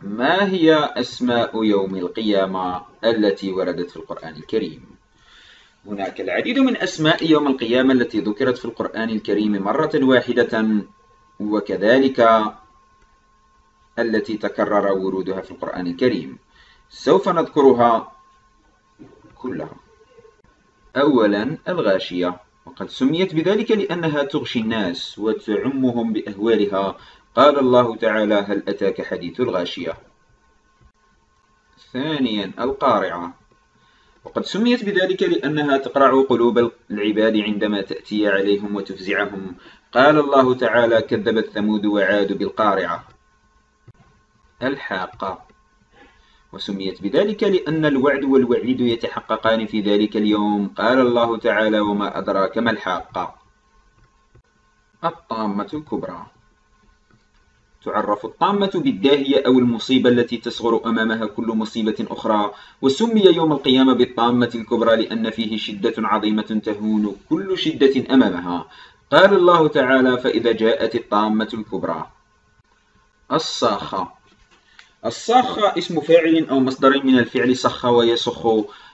ما هي أسماء يوم القيامة التي وردت في القرآن الكريم؟ هناك العديد من أسماء يوم القيامة التي ذكرت في القرآن الكريم مرة واحدة وكذلك التي تكرر ورودها في القرآن الكريم. سوف نذكرها كلها. أولا الغاشية. وقد سميت بذلك لأنها تغشي الناس وتعمهم بأهوالها قال الله تعالى هل أتاك حديث الغاشية؟ ثانيا القارعة. وقد سميت بذلك لأنها تقرع قلوب العباد عندما تأتي عليهم وتفزعهم. قال الله تعالى كذبت ثمود وعاد بالقارعة. الحاقة. وسميت بذلك لأن الوعد والوعيد يتحققان في ذلك اليوم. قال الله تعالى وما أدراك ما الحاقة؟ الطامة الكبرى. تعرف الطامة بالداهية أو المصيبة التي تصغر أمامها كل مصيبة أخرى وسمي يوم القيامة بالطامة الكبرى لأن فيه شدة عظيمة تهون كل شدة أمامها. قال الله تعالى فإذا جاءت الطامة الكبرى. الصاخة. الصاخة اسم فاعل أو مصدر من الفعل صخ ويسخ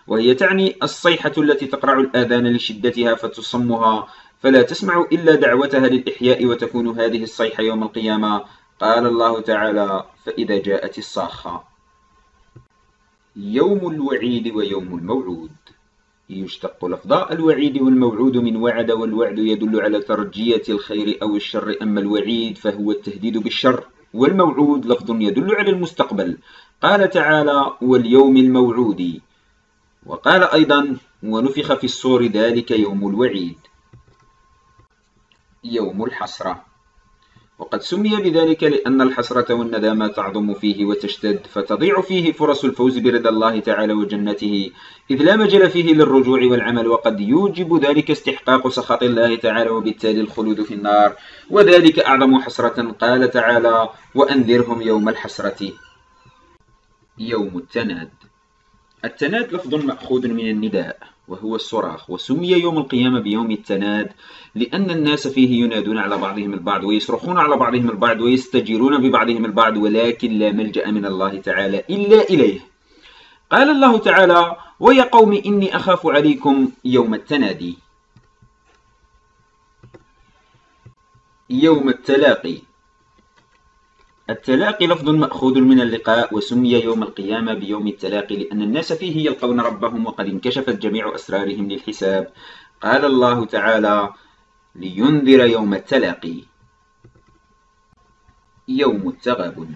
وهي تعني الصيحة التي تقرع الآذان لشدتها فتصمها. فلا تسمع إلا دعوتها للإحياء وتكون هذه الصيحة يوم القيامة. قال الله تعالى فإذا جاءت الصاخة يوم الوعيد ويوم الموعود. يشتق لفظ الوعيد والموعود من وعد والوعد يدل على ترجية الخير أو الشر. أما الوعيد فهو التهديد بالشر والموعود لفظ يدل على المستقبل. قال تعالى واليوم الموعود. وقال أيضا ونفخ في الصور ذلك يوم الوعيد. يوم الحسرة. وقد سمي بذلك لأن الحسرة والندامة تعظم فيه وتشتد فتضيع فيه فرص الفوز برضا الله تعالى وجنته إذ لا مجال فيه للرجوع والعمل وقد يوجب ذلك استحقاق سخط الله تعالى وبالتالي الخلود في النار وذلك أعظم حسرة قال تعالى وأنذرهم يوم الحسرة. يوم التناد. التناد لفظ مأخوذ من النداء وهو الصراخ وسمي يوم القيامة بيوم التناد لأن الناس فيه ينادون على بعضهم البعض ويصرخون على بعضهم البعض ويستجيرون ببعضهم البعض ولكن لا ملجأ من الله تعالى إلا إليه. قال الله تعالى ويا قوم إني أخاف عليكم يوم التنادي. يوم التلاقي. التلاقي لفظ مأخوذ من اللقاء وسمي يوم القيامة بيوم التلاقي لأن الناس فيه يلقون ربهم وقد انكشفت جميع أسرارهم للحساب. قال الله تعالى لينذر يوم التلاقي. يوم التغابن.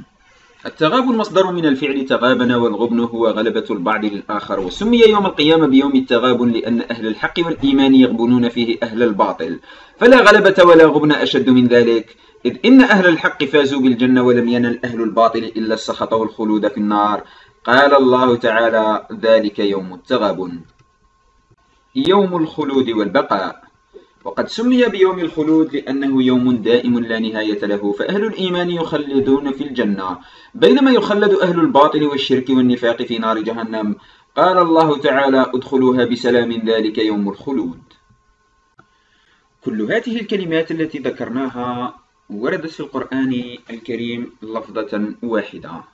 التغابن مصدر من الفعل تغابن والغبن هو غلبة البعض للآخر وسمي يوم القيامة بيوم التغابن لأن أهل الحق والإيمان يغبنون فيه أهل الباطل. فلا غلبة ولا غبن أشد من ذلك. إذ إن أهل الحق فازوا بالجنة ولم ينل أهل الباطل إلا السخط والخلود في النار. قال الله تعالى ذلك يوم التغابن يوم الخلود والبقاء. وقد سمي بيوم الخلود لأنه يوم دائم لا نهاية له فأهل الإيمان يخلدون في الجنة. بينما يخلد أهل الباطل والشرك والنفاق في نار جهنم. قال الله تعالى ادخلوها بسلام ذلك يوم الخلود. كل هذه الكلمات التي ذكرناها وردت في القرآن الكريم لفظة واحدة.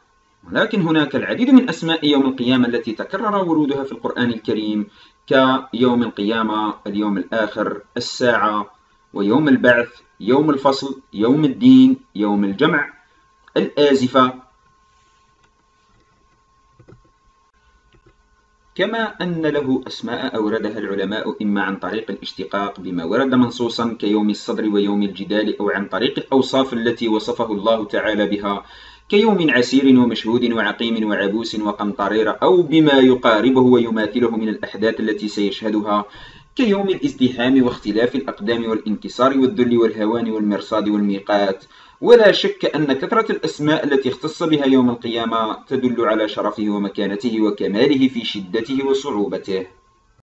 ولكن هناك العديد من أسماء يوم القيامة التي تكرر ورودها في القرآن الكريم كيوم القيامة اليوم الآخر الساعة ويوم البعث يوم الفصل يوم الدين يوم الجمع الآزفة كما أن له أسماء أوردها العلماء إما عن طريق الاشتقاق بما ورد منصوصا كيوم الصدر ويوم الجدال أو عن طريق الأوصاف التي وصفه الله تعالى بها كيوم عسير ومشهود وعقيم وعبوس وقمطرير أو بما يقاربه ويماثله من الأحداث التي سيشهدها. كيوم الازدحام واختلاف الأقدام والانكسار والذل والهوان والمرصاد والميقات. ولا شك أن كثرة الأسماء التي اختص بها يوم القيامة تدل على شرفه ومكانته وكماله في شدته وصعوبته.